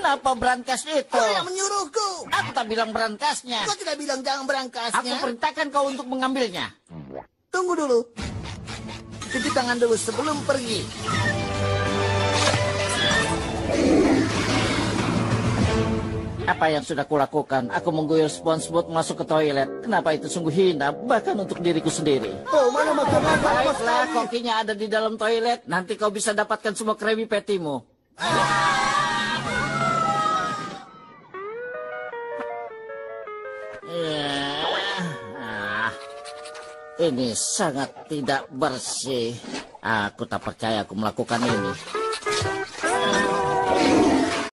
Kenapa berangkas itu? Kau yang menyuruhku. Aku tak bilang berangkasnya. Kau tidak bilang jangan Aku berangkasnya. perintahkan kau untuk mengambilnya. Tunggu dulu. Cuci tangan dulu sebelum pergi. Apa yang sudah kulakukan? Aku mengguyur SpongeBob masuk ke toilet. Kenapa itu sungguh hina, bahkan untuk diriku sendiri. Oh, mana makan apa Baiklah, kokinya ada di dalam toilet. Nanti kau bisa dapatkan semua Krabby Patty-mu. Ya, ah, ini sangat tidak bersih. Aku tak percaya aku melakukan ini.